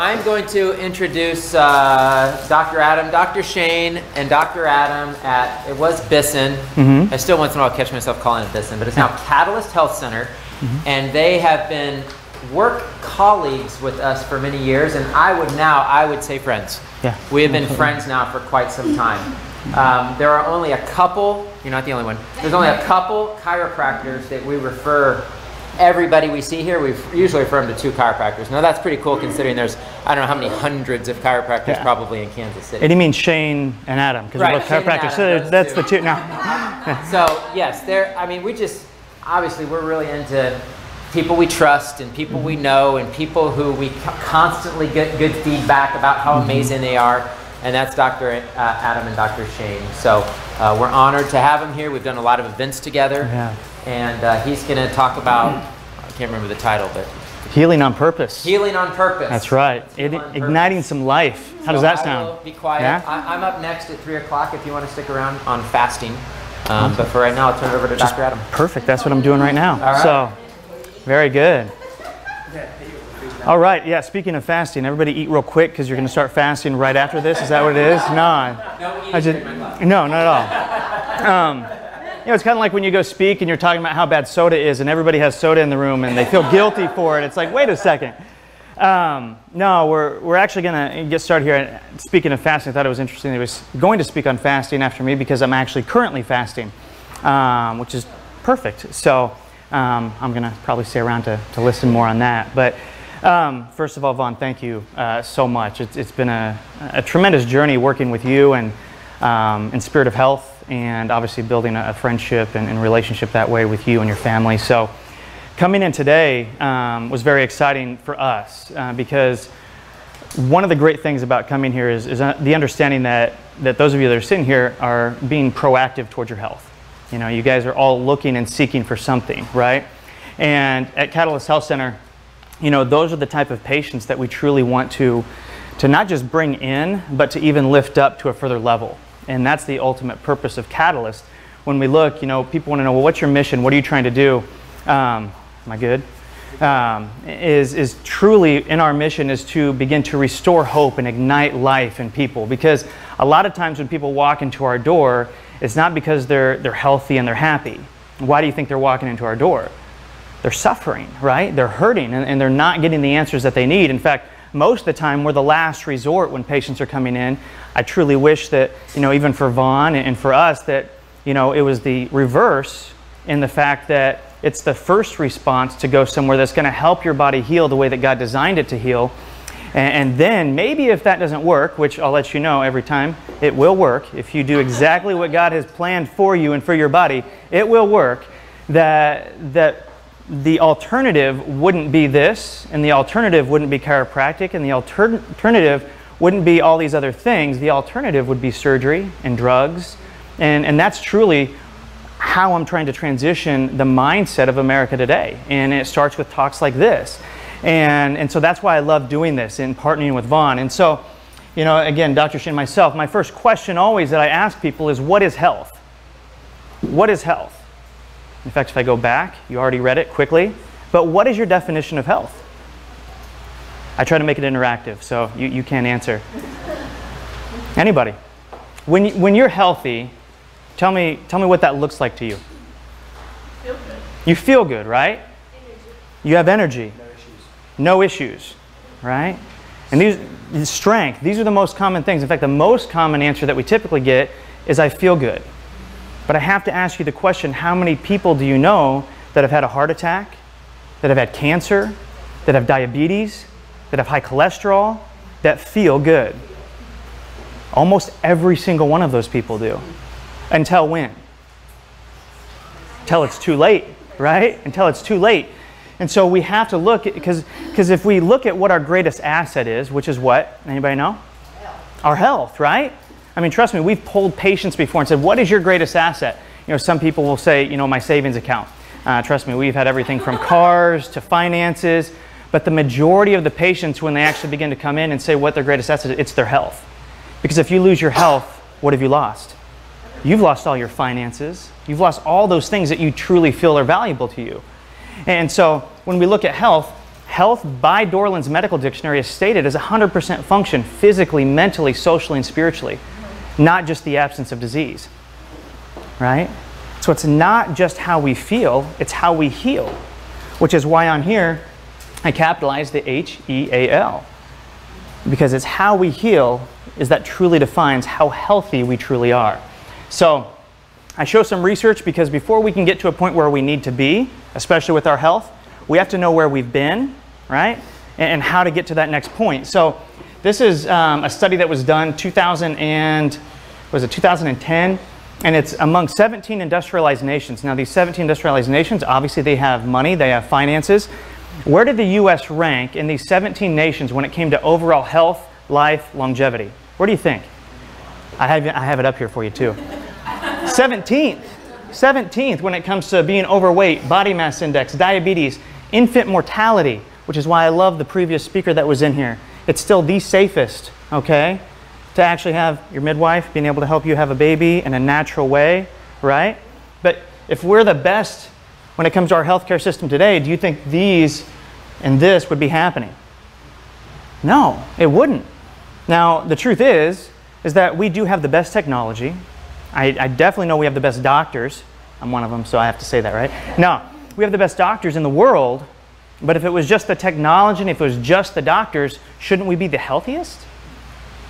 I'm going to introduce uh, Dr. Adam, Dr. Shane, and Dr. Adam at, it was Bisson. I still once in a while catch myself calling it Bisson, but it's now Catalyst Health Center. And they have been work colleagues with us for many years, and I would now, I would say friends. Yeah. We have been friends now for quite some time. Um, there are only a couple, you're not the only one, there's only a couple chiropractors that we refer everybody we see here, we've usually refer them to two chiropractors. Now that's pretty cool considering there's, I don't know how many hundreds of chiropractors Yeah. probably in Kansas City. And he means Shane and Adam because Right, they're both Shane chiropractors. Adam, So that's two. the two. Now, So yes, there. I mean, we just obviously we're really into people we trust and people we know and people who we constantly get good feedback about how Mm-hmm. amazing they are. And that's Dr. Uh, Adam and Dr. Shane. So uh, we're honored to have him here. We've done a lot of events together, Yeah. and uh, he's going to talk about. I can't remember the title, but healing on purpose. healing on purpose. That's right. It, purpose. igniting some life. How does that I sound? be quiet. Yeah? I, I'm up next at three o'clock. If you want to stick around on fasting, um, but for right now, I'll turn it over to Just Dr. Adam. Perfect. That's what I'm doing right now. All right. So, very good. All right. Yeah. Speaking of fasting, everybody eat real quick because you're going to start fasting right after this. Is that what it is? No. I just no, not at all. Um, you know, it's kind of like when you go speak and you're talking about how bad soda is, and everybody has soda in the room and they feel guilty for it. It's like, wait a second. Um, no, we're, we're actually going to get started here. Speaking of fasting, I thought it was interesting he was going to speak on fasting after me because I'm actually currently fasting, um, which is perfect. So um, I'm going to probably stay around to, to listen more on that. But um, first of all, Vaughn, thank you uh, so much. It's, it's been a, a tremendous journey working with you and um, in Spirit of Health, and obviously building a, friendship and, and relationship that way with you and your family. So, coming in today um, was very exciting for us uh, because one of the great things about coming here is, is uh, the understanding that, that those of you that are sitting here are being proactive towards your health. You know, you guys are all looking and seeking for something, right? And at Catalyst Health Center, you know, those are the type of patients that we truly want to, to not just bring in, but to even lift up to a further level. And that's the ultimate purpose of Catalyst. When we look, you know, people want to know, well, what's your mission? What are you trying to do? Um, am I good? Um, is, is truly in our mission is to begin to restore hope and ignite life in people. Because a lot of times when people walk into our door, it's not because they're, they're healthy and they're happy. Why do you think they're walking into our door? they're suffering, right? They're hurting and, and, they're not getting the answers that they need. In fact, most of the time we're the last resort when patients are coming in. I truly wish that, you know, even for Vaughn and for us, that, you know, it was the reverse in the fact that it's the first response to go somewhere that's going to help your body heal the way that God designed it to heal. And, and then maybe if that doesn't work, which I'll let you know every time, it will work. If you do exactly what God has planned for you and for your body, it will work. That, that the alternative wouldn't be this, and the alternative wouldn't be chiropractic, and the alter- alternative wouldn't be all these other things. The alternative would be surgery and drugs. And, and that's truly how I'm trying to transition the mindset of America today. And it starts with talks like this. And, and so that's why I love doing this and partnering with Vaughn. And so, you know, again, Dr. Shin, myself, my first question always that I ask people is what is health? What is health? In fact, if I go back, you already read it quickly. But what is your definition of health? I try to make it interactive, so you, you can't answer. Anybody? When, you- when you're healthy, tell me, tell me what that looks like to you. Feel good. You feel good, right? You have energy. No issues, right? And these strength, these are the most common things. In fact, the most common answer that we typically get is I feel good. But I have to ask you the question, how many people do you know that have had a heart attack, that have had cancer, that have diabetes, that have high cholesterol, that feel good? Almost every single one of those people do. Until when? Until it's too late, right? Until it's too late. And so we have to look because because if we look at what our greatest asset is, which is what? Anybody know? Our health, right? I mean, trust me, we've polled patients before and said, "What is your greatest asset?" You know, some people will say, "You know, my savings account." Uh, trust me, we've had everything from cars to finances, but the majority of the patients, when they actually begin to come in and say what their greatest asset is, it's their health. Because if you lose your health, what have you lost? You've lost all your finances. You've lost all those things that you truly feel are valuable to you. And so when we look at health, Health by Dorland's Medical Dictionary is stated as 100% function physically, mentally, socially, and spiritually, not just the absence of disease. Right? So it's not just how we feel, it's how we heal, which is why on here I capitalize the H E A L. Because it's how we heal is that truly defines how healthy we truly are. So I show some research because before we can get to a point where we need to be, especially with our health, we have to know where we've been, right? And, how to get to that next point. So this is um, a study that was done 2000 and was it 2010 and it's among 17 industrialized nations. Now these 17 industrialized nations, obviously they have money, they have finances. Where did the US rank in these 17 nations when it came to overall health, life, longevity? Where do you think? I have, I have it up here for you too. 17th. 17th when it comes to being overweight, body mass index, diabetes, infant mortality, which is why I love the previous speaker that was in here. It's still the safest, okay? To actually have your midwife being able to help you have a baby in a natural way, right? But if we're the best when it comes to our healthcare system today, do you think these and this would be happening? No, it wouldn't. Now, the truth is, is that we do have the best technology. I, I, definitely know we have the best doctors. I'm one of them, so I have to say that, right? No, we have the best doctors in the world, but if it was just the technology and if it was just the doctors, shouldn't we be the healthiest?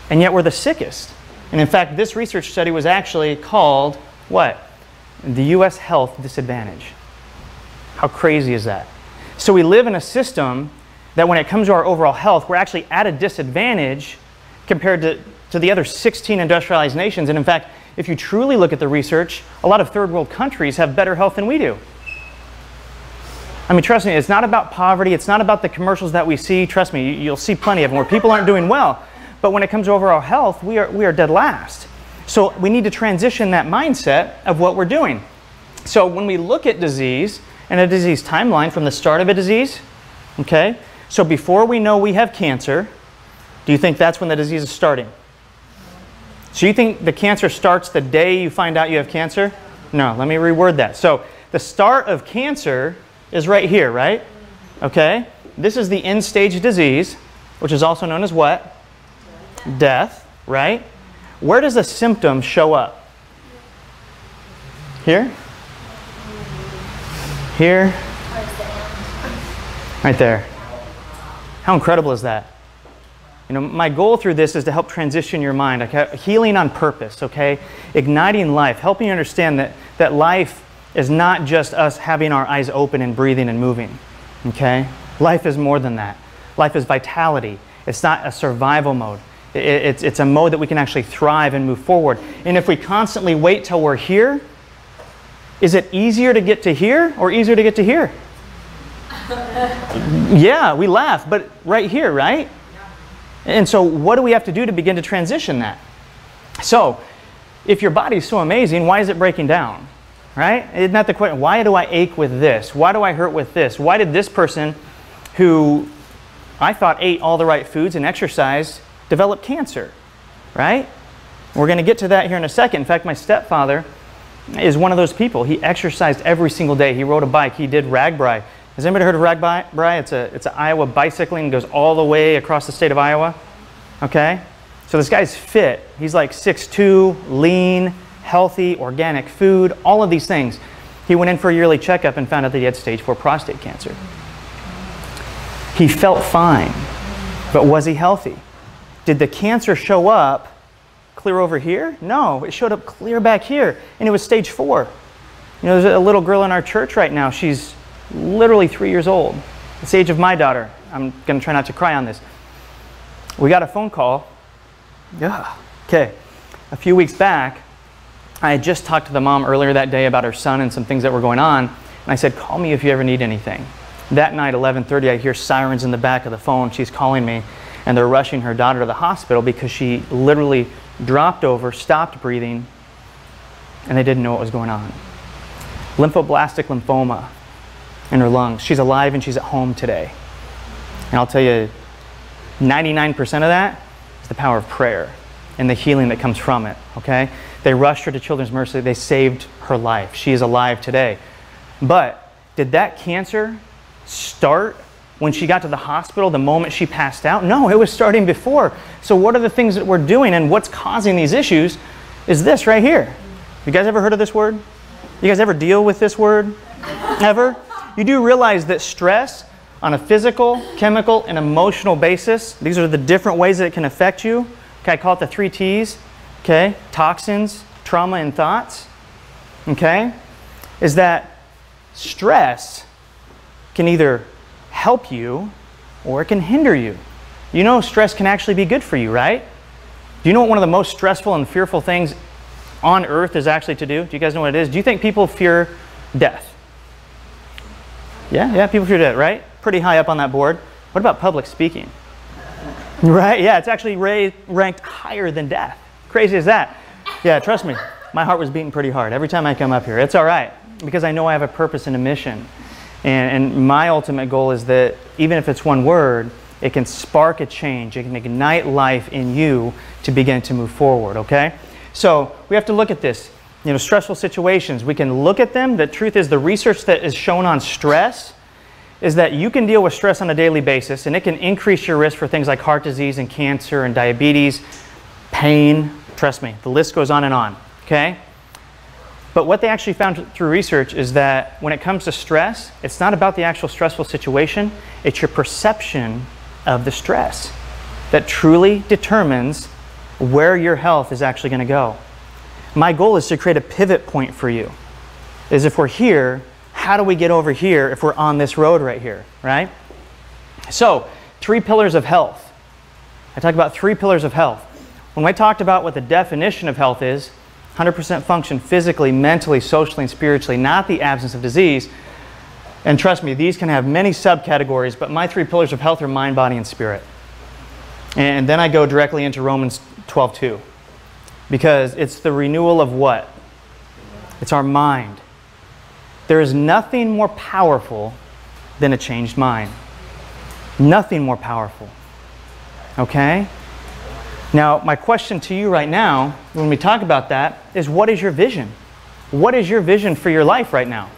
And yet we're the sickest. And in fact, this research study was actually called what? The U.S. Health Disadvantage. How crazy is that? So we live in a system that when it comes to our overall health, we're actually at a disadvantage compared to, to the other 16 industrialized nations. And in fact, if you truly look at the research, a lot of third world countries have better health than we do. I mean, trust me, it's not about poverty. It's not about the commercials that we see. Trust me, you'll see plenty of them where people aren't doing well. But when it comes to overall health, we are, we are dead last. So we need to transition that mindset of what we're doing. So when we look at disease and a disease timeline from the start of a disease, okay, so before we know we have cancer, do you think that's when the disease is starting? So you think the cancer starts the day you find out you have cancer? No, let me reword that. So the start of cancer is right here, right? Okay? This is the end stage disease, which is also known as what? Death, right? Where does the symptom show up? Here? Here? Right there. How incredible is that? You know, my goal through this is to help transition your mind, okay? healing on purpose, okay? Igniting life, helping you understand that, that life is not just us having our eyes open and breathing and moving, okay? Life is more than that. Life is vitality. It's not a survival mode. It's, it's a mode that we can actually thrive and move forward. And if we constantly wait till we're here, is it easier to get to here or easier to get to here? yeah, we laugh, but right here, right? And so, what do we have to do to begin to transition that? So, if your body's so amazing, why is it breaking down? Right? Isn't that the question? Why do I ache with this? Why do I hurt with this? Why did this person who I thought ate all the right foods and exercised develop cancer? Right? We're going to get to that here in a second. In fact, my stepfather is one of those people. He exercised every single day. He rode a bike. He did RAGBRAI. Has anybody heard of RAGBRAI? It's a it's an Iowa bicycling goes all the way across the state of Iowa. Okay, so this guy's fit. He's like 6'2", lean, healthy, organic food, all of these things. He went in for a yearly checkup and found out that he had stage four prostate cancer. He felt fine, but was he healthy? Did the cancer show up clear over here? No, it showed up clear back here, and it was stage four. You know, there's a little girl in our church right now. She's literally three years old, the age of my daughter. I'm going to try not to cry on this. We got a phone call. Yeah. Okay. A few weeks back, I had just talked to the mom earlier that day about her son and some things that were going on, and I said, "Call me if you ever need anything." That night, 11:30, I hear sirens in the back of the phone. She's calling me, and they're rushing her daughter to the hospital because she literally dropped over, stopped breathing, and they didn't know what was going on. Lymphoblastic lymphoma in her lungs. She's alive and she's at home today. And I'll tell you, 99% of that is the power of prayer and the healing that comes from it, okay? They rushed her to Children's Mercy. They saved her life. She is alive today. But did that cancer start when she got to the hospital, the moment she passed out? No, it was starting before. So, what are the things that we're doing and what's causing these issues is this right here. You guys ever heard of this word? You guys ever deal with this word? Ever? You do realize that stress on a physical, chemical, and emotional basis, these are the different ways that it can affect you. Okay, I call it the three T's. Okay, toxins, trauma, and thoughts. Okay, is that stress can either help you or it can hinder you. You know, stress can actually be good for you, right? Do you know what one of the most stressful and fearful things on earth is actually to do? Do you guys know what it is? Do you think people fear death? Yeah, yeah, people fear death, right? Pretty high up on that board. What about public speaking? Right? Yeah, it's actually ranked higher than death. Crazy as that. Yeah, trust me, my heart was beating pretty hard every time I come up here. It's all right because I know I have a purpose and a mission. And, and my ultimate goal is that even if it's one word, it can spark a change. It can ignite life in you to begin to move forward, okay? So we have to look at this. You know, stressful situations, we can look at them. The truth is, the research that is shown on stress is that you can deal with stress on a daily basis and it can increase your risk for things like heart disease and cancer and diabetes, pain. Trust me, the list goes on and on, okay? But what they actually found through research is that when it comes to stress, it's not about the actual stressful situation, it's your perception of the stress that truly determines where your health is actually going to go. My goal is to create a pivot point for you. Is if we're here, how do we get over here if we're on this road right here, right? So, three pillars of health. I talk about three pillars of health. When I talked about what the definition of health is, 100% function physically, mentally, socially, and spiritually, not the absence of disease. And trust me, these can have many subcategories, but my three pillars of health are mind, body, and spirit. And then I go directly into Romans 12:2. Because it's the renewal of what? It's our mind. There is nothing more powerful than a changed mind. Nothing more powerful. Okay? Now, my question to you right now, when we talk about that, is what is your vision? What is your vision for your life right now?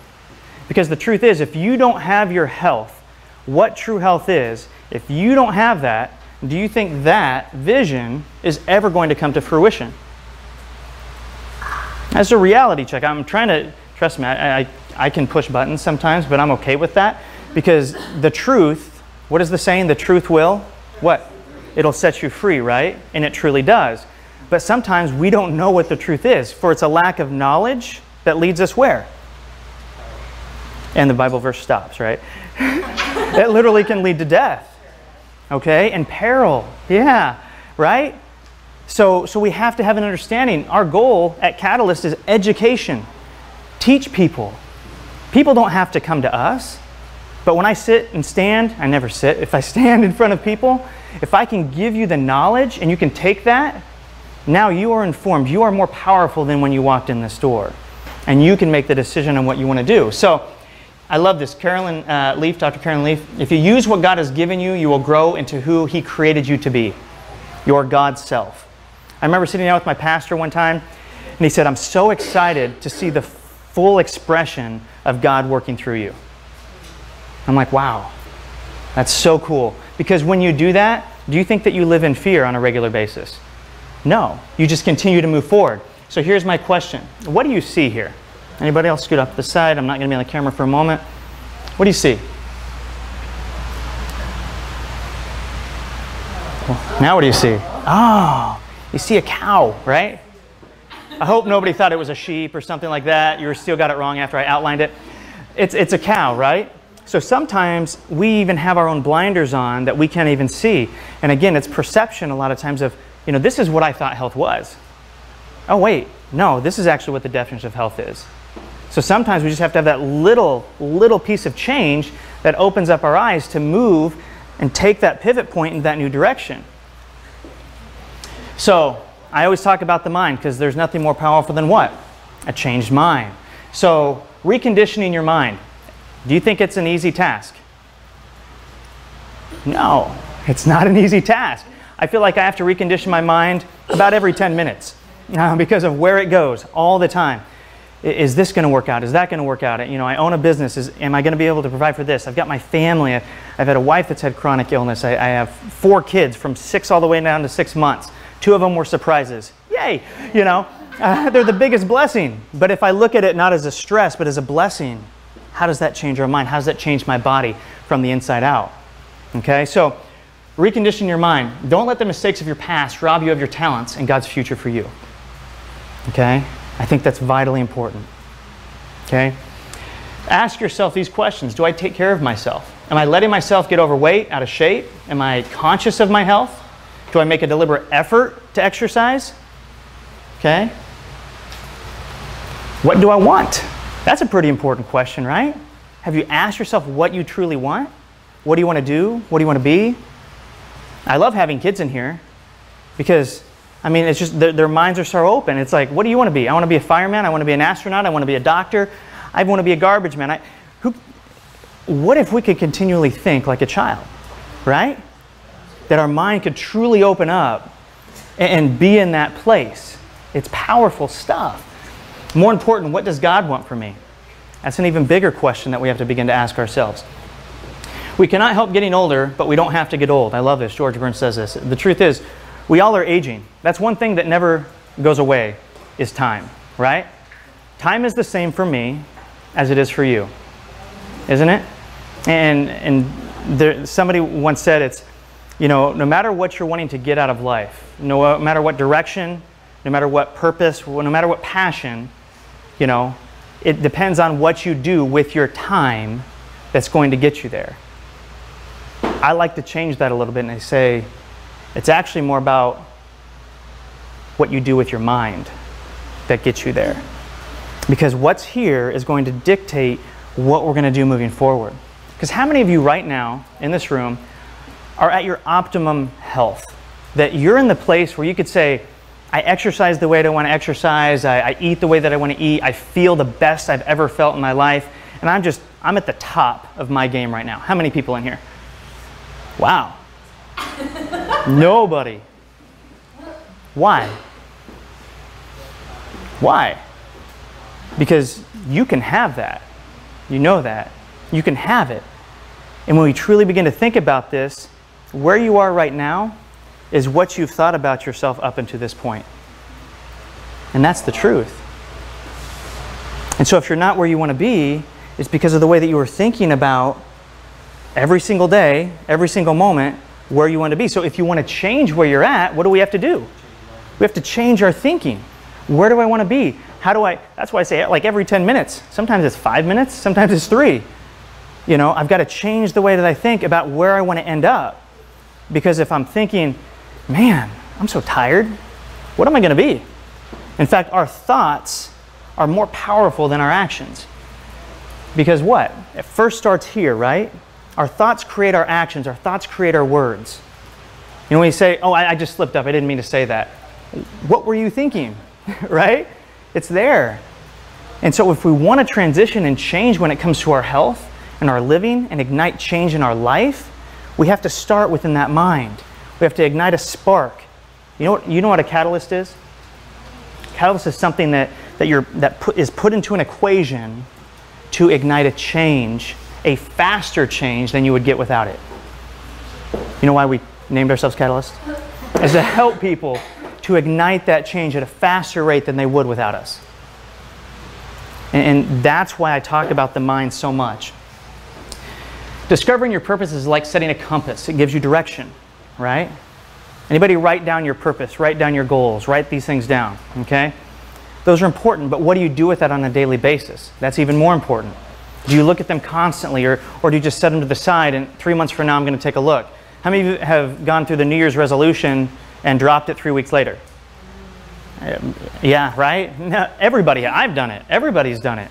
Because the truth is, if you don't have your health, what true health is, if you don't have that, do you think that vision is ever going to come to fruition? That's a reality check. I'm trying to, trust me, I, I, I can push buttons sometimes, but I'm okay with that because the truth, what is the saying? The truth will, what? It'll set you free, right? And it truly does. But sometimes we don't know what the truth is, for it's a lack of knowledge that leads us where? And the Bible verse stops, right? it literally can lead to death, okay? And peril, yeah, right? So, so we have to have an understanding. Our goal at Catalyst is education. Teach people. People don't have to come to us. But when I sit and stand, I never sit. If I stand in front of people, if I can give you the knowledge and you can take that, now you are informed. You are more powerful than when you walked in this door. And you can make the decision on what you want to do. So I love this. Caroline uh, Leaf, Dr. Caroline Leaf, if you use what God has given you, you will grow into who He created you to be your God self. I remember sitting down with my pastor one time, and he said, I'm so excited to see the full expression of God working through you. I'm like, wow, that's so cool. Because when you do that, do you think that you live in fear on a regular basis? No, you just continue to move forward. So here's my question. What do you see here? Anybody else scoot up the side? I'm not going to be on the camera for a moment. What do you see? Now what do you see? Oh, you see a cow, right? I hope nobody thought it was a sheep or something like that. You still got it wrong after I outlined it. It's, it's a cow, right? So sometimes we even have our own blinders on that we can't even see. And again, it's perception a lot of times of, you know, this is what I thought health was. Oh, wait, no, this is actually what the definition of health is. So sometimes we just have to have that little, little piece of change that opens up our eyes to move and take that pivot point in that new direction. So I always talk about the mind because there's nothing more powerful than what? A changed mind. So reconditioning your mind. Do you think it's an easy task? No, it's not an easy task. I feel like I have to recondition my mind about every 10 minutes uh, because of where it goes all the time. is this going to work out? Is that going to work out? You know, I own a business. Is, am I going to be able to provide for this? I've got my family. I've, I've had a wife that's had chronic illness. I, I, have four kids from six all the way down to six months. Two of them were surprises. Yay! You know, uh, they're the biggest blessing. But if I look at it not as a stress, but as a blessing, how does that change our mind? How does that change my body from the inside out? Okay, so recondition your mind. Don't let the mistakes of your past rob you of your talents and God's future for you. Okay? I think that's vitally important. Okay? Ask yourself these questions Do I take care of myself? Am I letting myself get overweight, out of shape? Am I conscious of my health? Do I make a deliberate effort to exercise? Okay? What do I want? That's a pretty important question, right? Have you asked yourself what you truly want? What do you want to do? What do you want to be? I love having kids in here because I mean, it's just their, their minds are so open. It's like, what do you want to be? I want to be a fireman. I want to be an astronaut. I want to be a doctor. I want to be a garbage man. I, who, what if we could continually think like a child, right? That our mind could truly open up and, and be in that place. It's powerful stuff. More important, what does God want for me? That's an even bigger question that we have to begin to ask ourselves. We cannot help getting older, but we don't have to get old. I love this. George Burns says this. The truth is, we all are aging. That's one thing that never goes away is time, right? Time is the same for me as it is for you, isn't it? And, and there, somebody once said it's, you know, no matter what you're wanting to get out of life, no matter what direction, no matter what purpose, no matter what passion, you know, it depends on what you do with your time that's going to get you there. I like to change that a little bit and I say, it's actually more about what you do with your mind that gets you there. Because what's here is going to dictate what we're going to do moving forward. Because how many of you right now in this room are at your optimum health? That you're in the place where you could say, I exercise the way that I want to exercise, I, I eat the way that I want to eat, I feel the best I've ever felt in my life, and I'm just, I'm at the top of my game right now. How many people in here? Wow. Nobody. Why? Why? Because you can have that. You know that. You can have it. And when we truly begin to think about this, where you are right now is what you've thought about yourself up until this point. And that's the truth. And so if you're not where you want to be, it's because of the way that you were thinking about every single day, every single moment, where you want to be. So if you want to change where you're at, what do we have to do? We have to change our thinking. Where do I want to be? How do I? That's why I say like every 10 minutes. Sometimes it's five minutes, sometimes it's three. You know, I've got to change the way that I think about where I want to end up. Because if I'm thinking, man, I'm so tired, what am I going to be? In fact, our thoughts are more powerful than our actions. Because what? It first starts here, right? Our thoughts create our actions, our thoughts create our words. You know, when you say, oh, I, I just slipped up, I didn't mean to say that. What were you thinking? right? It's there. And so, if we want to transition and change when it comes to our health and our living and ignite change in our life, we have to start within that mind. We have to ignite a spark. You know what, you know what a catalyst is? Catalyst is something that, that, you're, that put, is put into an equation to ignite a change a faster change than you would get without it. You know why we named ourselves Catalyst? Is to help people to ignite that change at a faster rate than they would without us. And, and that's why I talk about the mind so much. Discovering your purpose is like setting a compass. It gives you direction, right? Anybody write down your purpose, write down your goals, write these things down, okay? Those are important, but what do you do with that on a daily basis? That's even more important. Do you look at them constantly, or, or do you just set them to the side and three months from now I'm going to take a look? How many of you have gone through the New Year's resolution and dropped it three weeks later? Um, yeah, right? Everybody, I've done it. Everybody's done it.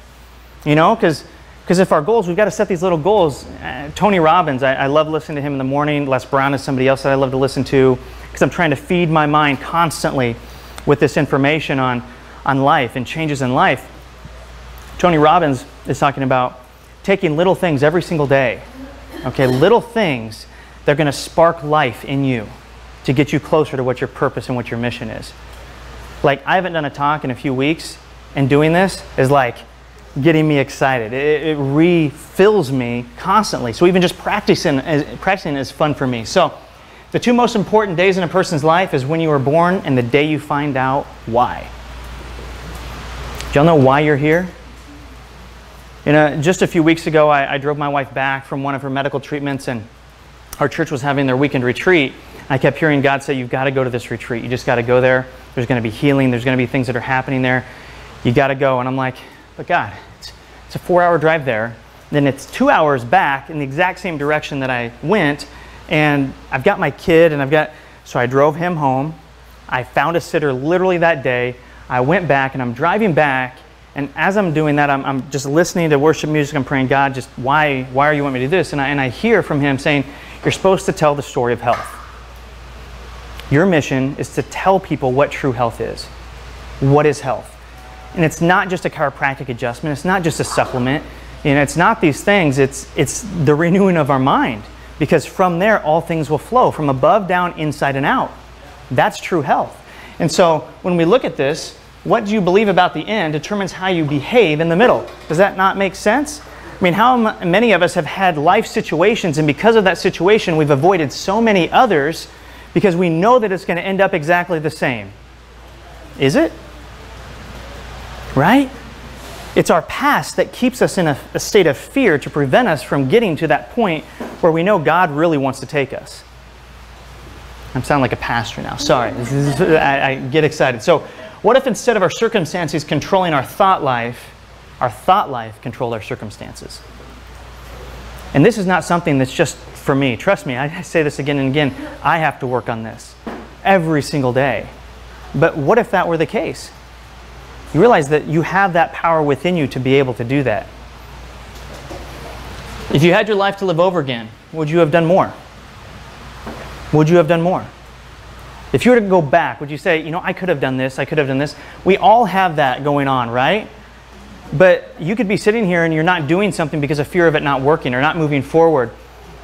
You know, because because if our goals, we've got to set these little goals. Uh, Tony Robbins, I, I, love listening to him in the morning. Les Brown is somebody else that I love to listen to because I'm trying to feed my mind constantly with this information on, on life and changes in life. Tony Robbins is talking about taking little things every single day. Okay, little things, they're going to spark life in you to get you closer to what your purpose and what your mission is. Like, I haven't done a talk in a few weeks, and doing this is like getting me excited. It, it refills me constantly. So even just practicing, practicing is fun for me. So the two most important days in a person's life is when you were born and the day you find out why. Do y'all know why you're here? You know, just a few weeks ago, I, I drove my wife back from one of her medical treatments, and our church was having their weekend retreat. I kept hearing God say, You've got to go to this retreat. You just got to go there. There's going to be healing. There's going to be things that are happening there. You got to go. And I'm like, But God, it's, it's a four hour drive there. Then it's two hours back in the exact same direction that I went. And I've got my kid, and I've got, so I drove him home. I found a sitter literally that day. I went back, and I'm driving back. And as I'm doing that, I'm, I'm just listening to worship music. I'm praying, God, just why, why are you wanting me to do this? And I, and I hear from him saying, You're supposed to tell the story of health. Your mission is to tell people what true health is. What is health? And it's not just a chiropractic adjustment, it's not just a supplement. Know, it's not these things, it's, it's the renewing of our mind. Because from there all things will flow from above down inside and out. That's true health. And so when we look at this what do you believe about the end determines how you behave in the middle. Does that not make sense? I mean how many of us have had life situations and because of that situation we've avoided so many others because we know that it's going to end up exactly the same. Is it right it's our past that keeps us in a, a, state of fear to prevent us from getting to that point where we know God really wants to take us. I'm sounding like a pastor now. Sorry. I, I get excited. So, what if instead of our circumstances controlling our thought life, our thought life controlled our circumstances? And this is not something that's just for me. Trust me, I say this again and again. I have to work on this every single day. But what if that were the case? You realize that you have that power within you to be able to do that. If you had your life to live over again, would you have done more? Would you have done more? If you were to go back, would you say, you know, I could have done this, I could have done this? We all have that going on, right? But you could be sitting here and you're not doing something because of fear of it not working or not moving forward.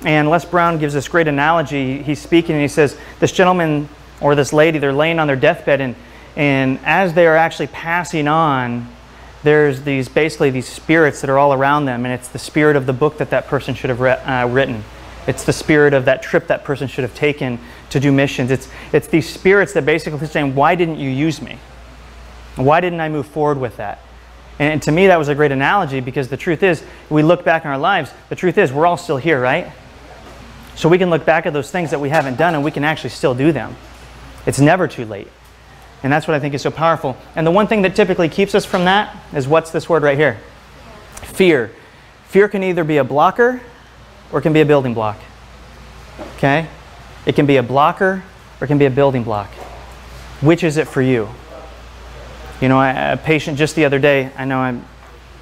And Les Brown gives this great analogy. He's speaking and he says, This gentleman or this lady, they're laying on their deathbed and and as they are actually passing on, there's these basically these spirits that are all around them, and it's the spirit of the book that that person should have re- uh, written. It's the spirit of that trip that person should have taken to do missions. It's, it's these spirits that basically saying, Why didn't you use me? Why didn't I move forward with that? And, and to me, that was a great analogy because the truth is, we look back in our lives, the truth is, we're all still here, right? So we can look back at those things that we haven't done and we can actually still do them. It's never too late. And that's what I think is so powerful. And the one thing that typically keeps us from that is what's this word right here? Fear. Fear can either be a blocker or it can be a building block. Okay? It can be a blocker or it can be a building block. Which is it for you? You know, a patient just the other day, I know I'm,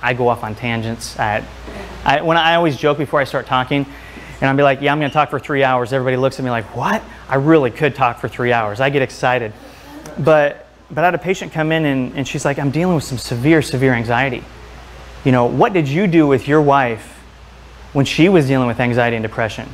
I go off on tangents. I, I, when I always joke before I start talking, and I'll be like, yeah, I'm going to talk for three hours. Everybody looks at me like, what? I really could talk for three hours. I get excited. But, but I had a patient come in and, and she's like, I'm dealing with some severe, severe anxiety. You know, what did you do with your wife when she was dealing with anxiety and depression?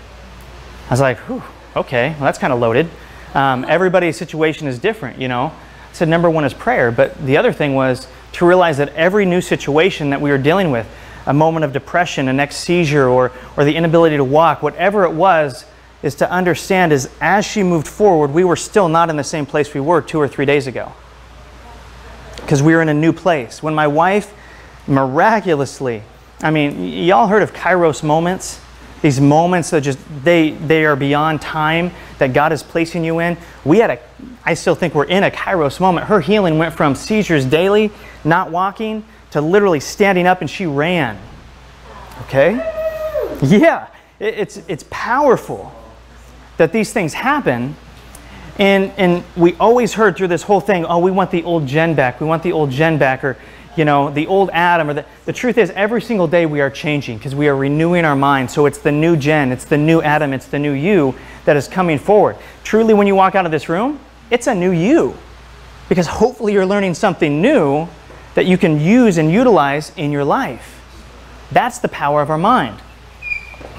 I was like, Whew, okay, well, that's kind of loaded. Um, everybody's situation is different, you know. I said, number one is prayer. But the other thing was to realize that every new situation that we were dealing with, a moment of depression, a next seizure, or, or the inability to walk, whatever it was, is to understand is as she moved forward, we were still not in the same place we were two or three days ago. Because we were in a new place. When my wife miraculously, I mean, y'all heard of Kairos moments? These moments that just, they, they are beyond time that God is placing you in. We had a, I still think we're in a Kairos moment. Her healing went from seizures daily, not walking, to literally standing up and she ran. Okay? Yeah, it's, it's powerful that these things happen. And, and we always heard through this whole thing, oh, we want the old Jen back. We want the old Jen back, or, you know, the old Adam. Or the, the truth is, every single day we are changing because we are renewing our mind. So it's the new Jen. it's the new Adam, it's the new you that is coming forward. Truly, when you walk out of this room, it's a new you. Because hopefully you're learning something new that you can use and utilize in your life. That's the power of our mind.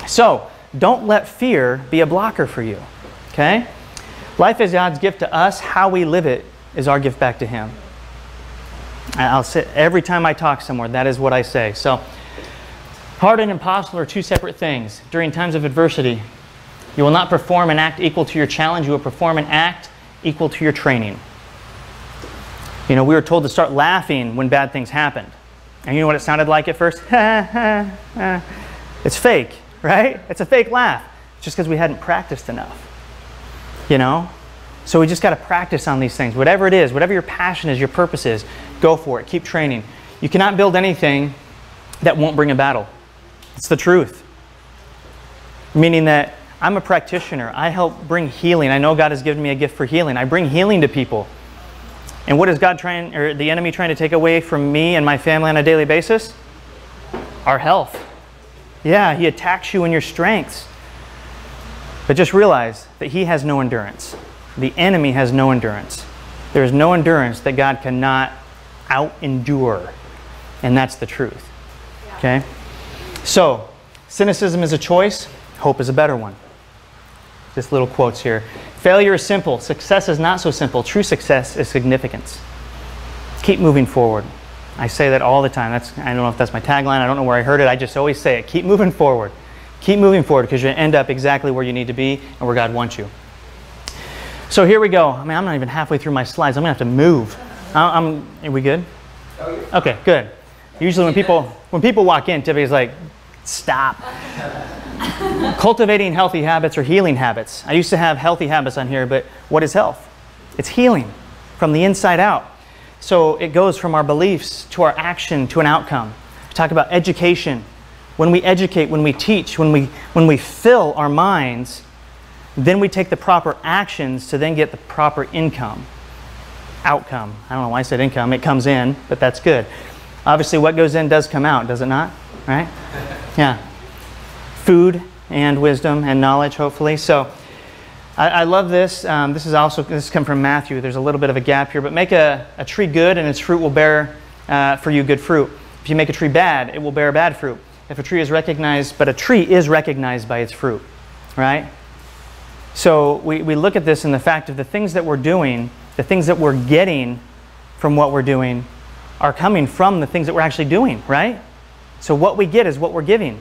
So, don't let fear be a blocker for you. Okay? Life is God's gift to us. How we live it is our gift back to Him. I'll say every time I talk somewhere, that is what I say. So, hard and impossible are two separate things. During times of adversity, you will not perform an act equal to your challenge, you will perform an act equal to your training. You know, we were told to start laughing when bad things happened. And you know what it sounded like at first? it's fake, right? It's a fake laugh. It's Just because we hadn't practiced enough. You know? So we just got to practice on these things. Whatever it is, whatever your passion is, your purpose is, go for it. Keep training. You cannot build anything that won't bring a battle. It's the truth. Meaning that I'm a practitioner. I help bring healing. I know God has given me a gift for healing. I bring healing to people. And what is God trying, or the enemy trying to take away from me and my family on a daily basis? Our health. Yeah, he attacks you in your strengths. But just realize that he has no endurance. The enemy has no endurance. There is no endurance that God cannot out endure. And that's the truth. Okay? So, cynicism is a choice, hope is a better one. Just little quotes here. Failure is simple, success is not so simple. True success is significance. Keep moving forward. I say that all the time. That's, I don't know if that's my tagline, I don't know where I heard it. I just always say it. Keep moving forward. Keep moving forward because to end up exactly where you need to be and where God wants you. So here we go. I mean, I'm not even halfway through my slides. I'm going to have to move. I'm, are we good? Okay, good. Usually when people when people walk in, Tiffany's like, stop. Cultivating healthy habits or healing habits. I used to have healthy habits on here, but what is health? It's healing from the inside out. So it goes from our beliefs to our action to an outcome. We talk about education. When we educate, when we teach, when we when we fill our minds, then we take the proper actions to then get the proper income. Outcome. I don't know why I said income. It comes in, but that's good. Obviously, what goes in does come out, does it not? Right? Yeah. Food and wisdom and knowledge, hopefully. So I, I love this. Um, this is also, this come from Matthew. There's a little bit of a gap here, but make a, a tree good and its fruit will bear uh, for you good fruit. If you make a tree bad, it will bear bad fruit. If a tree is recognized, but a tree is recognized by its fruit, right? So we, we look at this in the fact of the things that we're doing, the things that we're getting from what we're doing are coming from the things that we're actually doing, right? So what we get is what we're giving.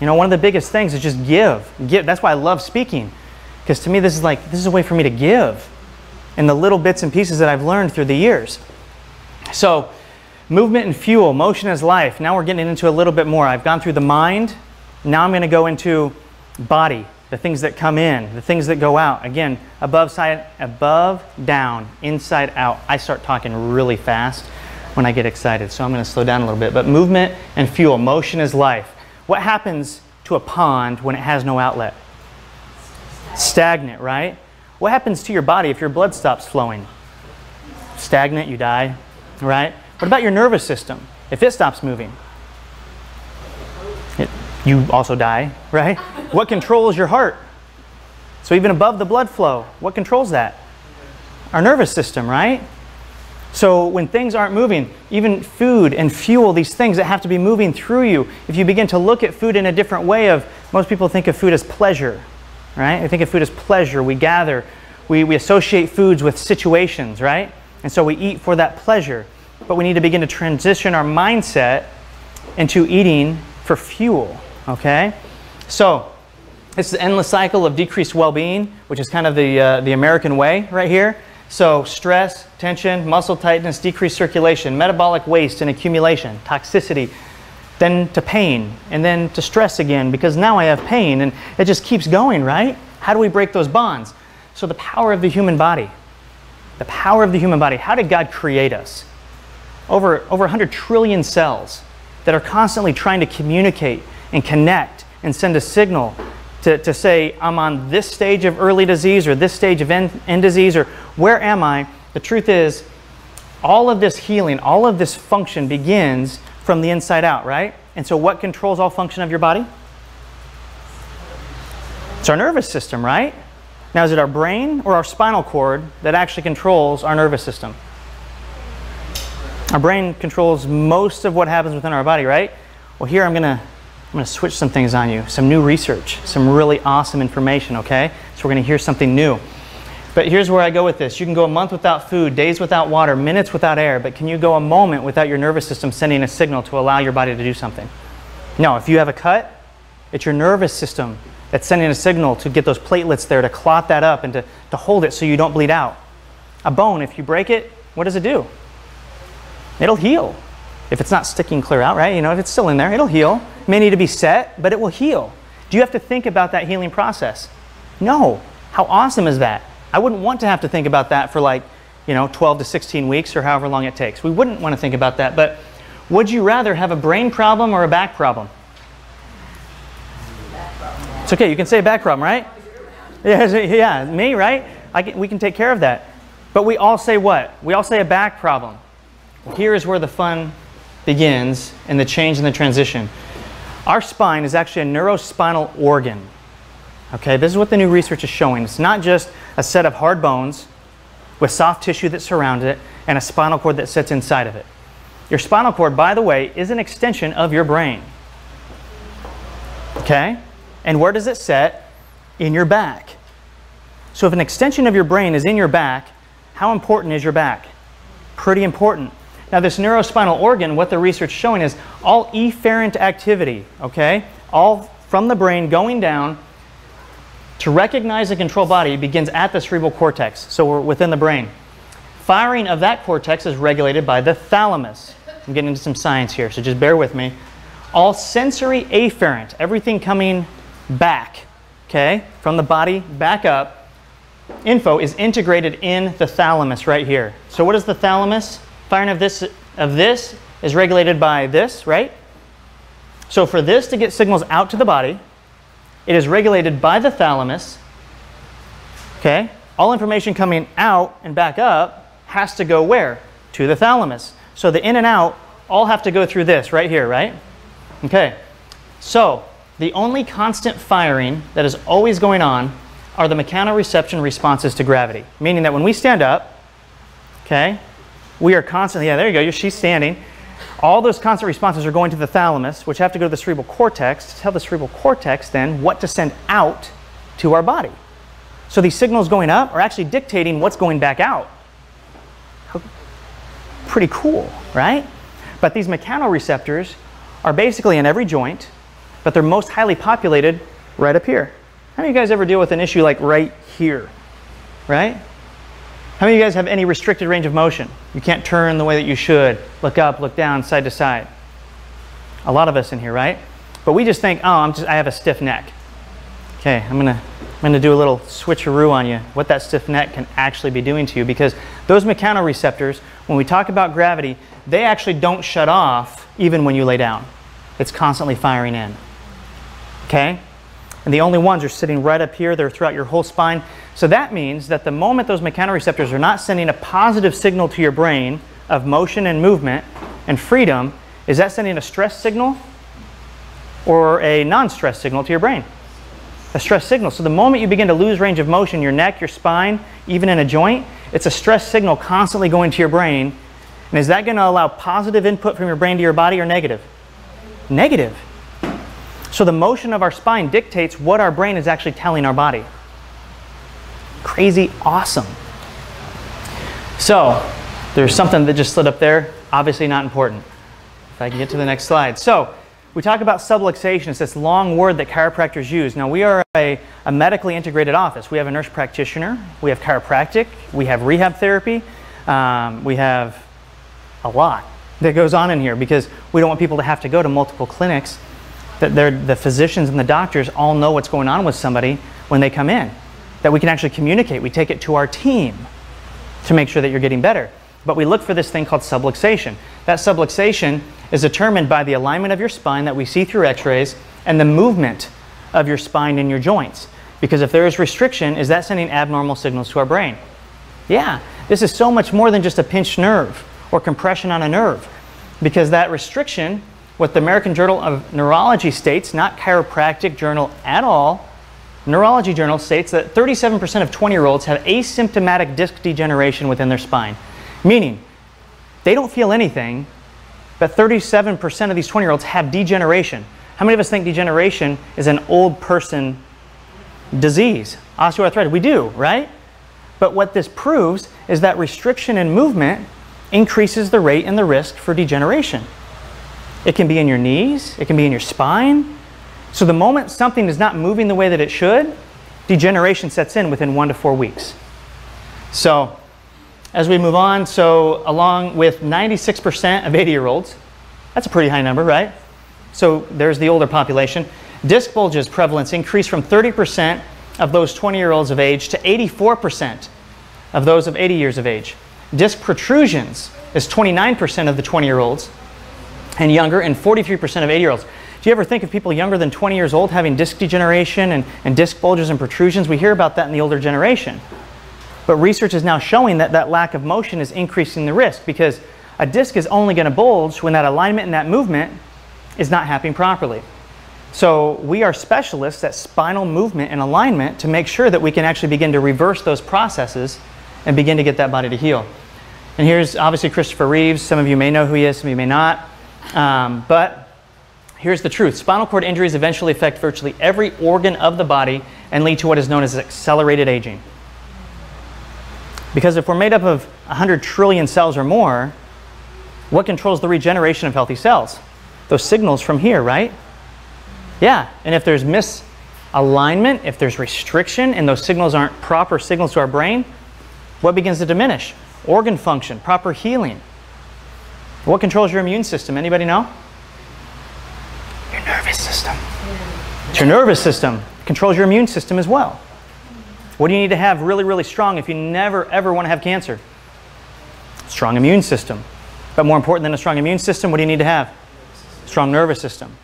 You know, one of the biggest things is just give. Give. That's why I love speaking. Because to me, this is like, this is a way for me to give and the little bits and pieces that I've learned through the years. So, movement and fuel, motion is life. Now we're getting into a little bit more. I've gone through the mind. Now I'm going to go into body, the things that come in, the things that go out. Again, above side, above, down, inside out. I start talking really fast when I get excited, so I'm going to slow down a little bit. But movement and fuel, motion is life. What happens to a pond when it has no outlet? Stagnant, right? What happens to your body if your blood stops flowing? Stagnant, you die, right? What about your nervous system? If it stops moving, it, you also die, right? What controls your heart? So, even above the blood flow, what controls that? Our nervous system, right? So when things aren't moving, even food and fuel, these things that have to be moving through you, if you begin to look at food in a different way of most people think of food as pleasure, right? They think of food as pleasure. We gather, we, we associate foods with situations, right? And so we eat for that pleasure. But we need to begin to transition our mindset into eating for fuel, okay? So this is the endless cycle of decreased well-being, which is kind of the, uh, the American way right here. So, stress, tension, muscle tightness, decreased circulation, metabolic waste and accumulation, toxicity, then to pain, and then to stress again because now I have pain, and it just keeps going, right? How do we break those bonds? So, the power of the human body. The power of the human body. How did God create us? Over, over 100 trillion cells that are constantly trying to communicate and connect and send a signal to, to say, I'm on this stage of early disease or this stage of end, end disease or where am I? The truth is, all of this healing, all of this function begins from the inside out, right? And so, what controls all function of your body? It's our nervous system, right? Now, is it our brain or our spinal cord that actually controls our nervous system? Our brain controls most of what happens within our body, right? Well, here I'm going to I'm going to switch some things on you, some new research, some really awesome information, okay? So we're going to hear something new. But here's where I go with this. You can go a month without food, days without water, minutes without air, but can you go a moment without your nervous system sending a signal to allow your body to do something? No, if you have a cut, it's your nervous system that's sending a signal to get those platelets there to clot that up and to, to hold it so you don't bleed out. A bone, if you break it, what does it do? It'll heal. If it's not sticking clear out, right? You know, if it's still in there, it'll heal. It may need to be set, but it will heal. Do you have to think about that healing process? No. How awesome is that? I wouldn't want to have to think about that for like, you know, 12 to 16 weeks or however long it takes. We wouldn't want to think about that. But would you rather have a brain problem or a back problem? It's okay. You can say a back problem, right? Yeah, yeah me, right? Can, we can take care of that. But we all say what? We all say a back problem. Here is where the fun begins and the change and the transition. Our spine is actually a neurospinal organ. Okay, this is what the new research is showing. It's not just a set of hard bones with soft tissue that surrounds it and a spinal cord that sits inside of it. Your spinal cord, by the way, is an extension of your brain. Okay? And where does it sit? In your back. So if an extension of your brain is in your back, how important is your back? Pretty important. Now this neurospinal organ, what the research is showing is all efferent activity, okay? All from the brain going down to recognize and control body begins at the cerebral cortex, so we're within the brain. Firing of that cortex is regulated by the thalamus. I'm getting into some science here, so just bear with me. All sensory afferent, everything coming back, okay, from the body back up, info is integrated in the thalamus right here. So what is the thalamus? Firing of this, of this is regulated by this, right? So for this to get signals out to the body, it is regulated by the thalamus. Okay? All information coming out and back up has to go where? To the thalamus. So the in and out all have to go through this right here, right? Okay. So the only constant firing that is always going on are the mechanoreception responses to gravity. Meaning that when we stand up, okay, we are constantly, yeah, there you go, she's standing. All those constant responses are going to the thalamus, which have to go to the cerebral cortex to tell the cerebral cortex then what to send out to our body. So these signals going up are actually dictating what's going back out. Pretty cool, right? But these mechanoreceptors are basically in every joint, but they're most highly populated right up here. How many of you guys ever deal with an issue like right here, right? How many of you guys have any restricted range of motion? You can't turn the way that you should, look up, look down, side to side. A lot of us in here, right? But we just think, oh, I'm just, I have a stiff neck. Okay, I'm gonna, I'm gonna do a little switcheroo on you, what that stiff neck can actually be doing to you, because those mechanoreceptors, when we talk about gravity, they actually don't shut off even when you lay down. It's constantly firing in. Okay? And the only ones are sitting right up here. They're throughout your whole spine. So that means that the moment those mechanoreceptors are not sending a positive signal to your brain of motion and movement and freedom, is that sending a stress signal or a non-stress signal to your brain? A stress signal. So the moment you begin to lose range of motion, your neck, your spine, even in a joint, it's a stress signal constantly going to your brain. And is that going to allow positive input from your brain to your body or negative? Negative. So the motion of our spine dictates what our brain is actually telling our body. Crazy awesome. So there's something that just slid up there, obviously not important. If I can get to the next slide. So we talk about subluxation. It's this long word that chiropractors use. Now we are a, a medically integrated office. We have a nurse practitioner, we have chiropractic, we have rehab therapy, um, we have a lot that goes on in here because we don't want people to have to go to multiple clinics that the physicians and the doctors all know what's going on with somebody when they come in. That we can actually communicate. We take it to our team to make sure that you're getting better. But we look for this thing called subluxation. That subluxation is determined by the alignment of your spine that we see through x-rays and the movement of your spine and your joints. Because if there is restriction, is that sending abnormal signals to our brain? Yeah, this is so much more than just a pinched nerve or compression on a nerve. Because that restriction what the American Journal of Neurology states, not chiropractic journal at all, Neurology Journal states that 37% of 20 year olds have asymptomatic disc degeneration within their spine, meaning they don't feel anything, but 37% of these 20 year olds have degeneration. How many of us think degeneration is an old person disease? Osteoarthritis, we do, right? But what this proves is that restriction in movement increases the rate and the risk for degeneration. It can be in your knees, it can be in your spine. So the moment something is not moving the way that it should, degeneration sets in within one to four weeks. So as we move on, so along with 96% of 80 year olds, that's a pretty high number, right? So there's the older population. Disc bulges prevalence increased from 30% of those 20 year olds of age to 84% of those of 80 years of age. Disc protrusions is 29% of the 20 year olds and younger, and 43% of 80 year olds. Do you ever think of people younger than 20 years old having disc degeneration and, and disc bulges and protrusions? We hear about that in the older generation. But research is now showing that that lack of motion is increasing the risk because a disc is only going to bulge when that alignment and that movement is not happening properly. So we are specialists at spinal movement and alignment to make sure that we can actually begin to reverse those processes and begin to get that body to heal. And here's obviously Christopher Reeves. Some of you may know who he is, some of you may not. Um, but here's the truth spinal cord injuries eventually affect virtually every organ of the body and lead to what is known as accelerated aging. Because if we're made up of 100 trillion cells or more, what controls the regeneration of healthy cells? Those signals from here, right? Yeah, and if there's misalignment, if there's restriction, and those signals aren't proper signals to our brain, what begins to diminish? Organ function, proper healing. What controls your immune system? Anybody know? System. It's your nervous system. Controls your immune system as well. What do you need to have really, really strong if you never, ever want to have cancer? Strong immune system. But more important than a strong immune system, what do you need to have? Strong nervous system.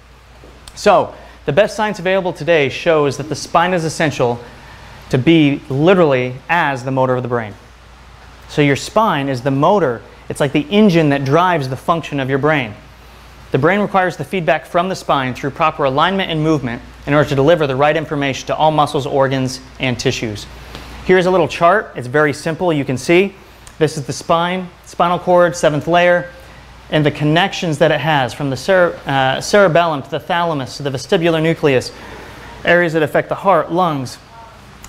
So, the best science available today shows that the spine is essential to be literally as the motor of the brain. So your spine is the motor. It's like the engine that drives the function of your brain. The brain requires the feedback from the spine through proper alignment and movement in order to deliver the right information to all muscles, organs, and tissues. Here's a little chart. It's very simple. You can see this is the spine, spinal cord, seventh layer, and the connections that it has from the cere uh, cerebellum to the thalamus to the vestibular nucleus, areas that affect the heart, lungs,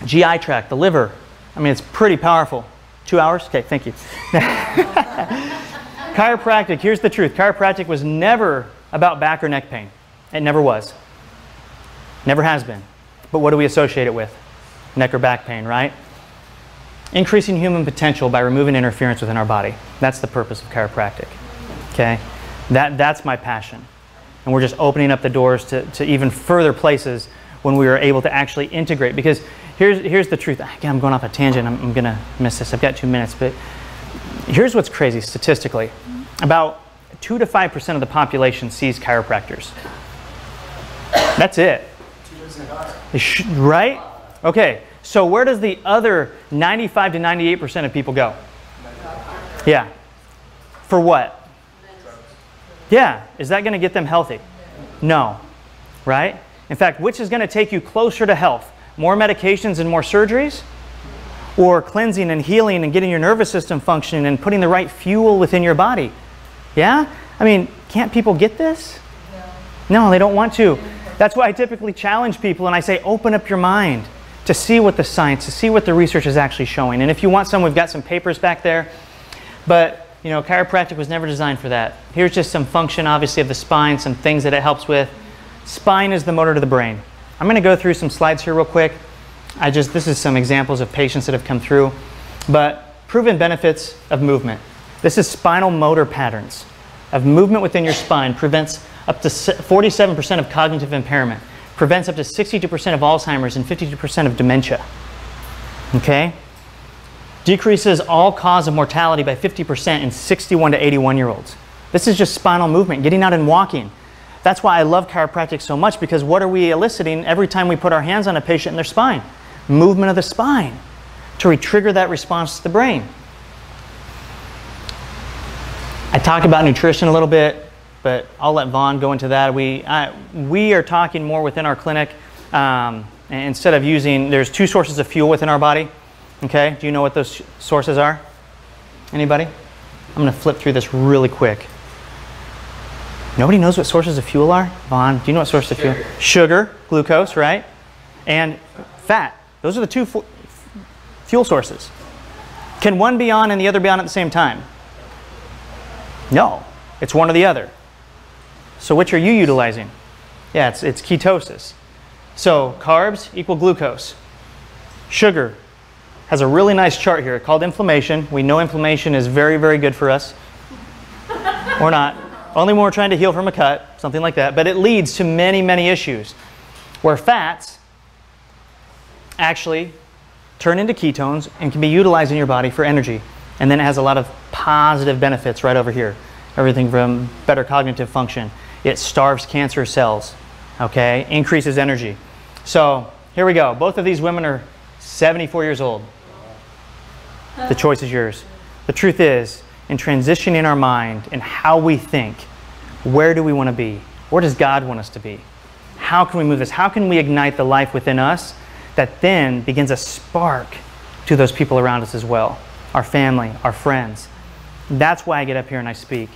GI tract, the liver. I mean, it's pretty powerful. Two hours? Okay, thank you. Chiropractic, here's the truth. Chiropractic was never about back or neck pain. It never was. Never has been. But what do we associate it with? Neck or back pain, right? Increasing human potential by removing interference within our body. That's the purpose of chiropractic. Okay? That, that's my passion. And we're just opening up the doors to, to even further places when we are able to actually integrate. Because here's, here's the truth. Again, I'm going off a tangent. I'm, I'm going to miss this. I've got two minutes. But here's what's crazy statistically about 2 to 5% of the population sees chiropractors. That's it. Right? Okay. So where does the other 95 to 98% of people go? Yeah. For what? Yeah. Is that going to get them healthy? No. Right? In fact, which is going to take you closer to health? More medications and more surgeries? Or cleansing and healing and getting your nervous system functioning and putting the right fuel within your body? Yeah? I mean, can't people get this? No, they don't want to. That's why I typically challenge people and I say, open up your mind to see what the science, to see what the research is actually showing. And if you want some, we've got some papers back there. But, you know, chiropractic was never designed for that. Here's just some function, obviously, of the spine, some things that it helps with. Spine is the motor to the brain. I'm going to go through some slides here real quick. I just, this is some examples of patients that have come through. But proven benefits of movement. This is spinal motor patterns of movement within your spine prevents up to 47% of cognitive impairment, prevents up to 62% of Alzheimer's and 52% of dementia. Okay? Decreases all cause of mortality by 50% in 61 to 81 year olds. This is just spinal movement, getting out and walking. That's why I love chiropractic so much because what are we eliciting every time we put our hands on a patient in their spine? Movement of the spine to re-trigger that response to the brain. I talked about nutrition a little bit, but I'll let Vaughn go into that. We, I, we are talking more within our clinic. Um, instead of using, there's two sources of fuel within our body. Okay, do you know what those sources are? Anybody? I'm going to flip through this really quick. Nobody knows what sources of fuel are? Vaughn, do you know what sources of fuel? Sugar, glucose, right? And fat. Those are the two fuel sources. Can one be on and the other be on at the same time? No, it's one or the other. So which are you utilizing? Yeah, it's, it's ketosis. So carbs equal glucose. Sugar has a really nice chart here called inflammation. We know inflammation is very, very good for us. or not. Only when we're trying to heal from a cut, something like that. But it leads to many, many issues where fats actually turn into ketones and can be utilized in your body for energy. And then it has a lot of positive benefits right over here. Everything from better cognitive function. It starves cancer cells, okay? Increases energy. So here we go. Both of these women are 74 years old. The choice is yours. The truth is, in transitioning our mind and how we think, where do we want to be? Where does God want us to be? How can we move this? How can we ignite the life within us that then begins a spark to those people around us as well? Our family, our friends. That's why I get up here and I speak.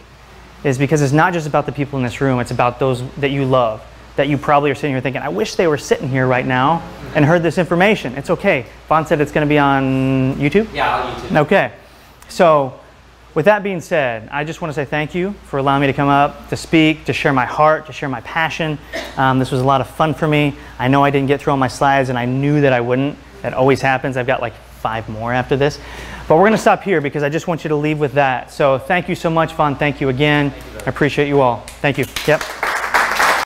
Is because it's not just about the people in this room, it's about those that you love, that you probably are sitting here thinking, I wish they were sitting here right now and heard this information. It's okay. Vaughn said it's going to be on YouTube? Yeah, I'll YouTube. Okay. So, with that being said, I just want to say thank you for allowing me to come up, to speak, to share my heart, to share my passion. Um, this was a lot of fun for me. I know I didn't get through all my slides, and I knew that I wouldn't. That always happens. I've got like five more after this. But we're going to stop here because I just want you to leave with that. So, thank you so much, Vaughn. Thank you again. I appreciate you all. Thank you. Yep.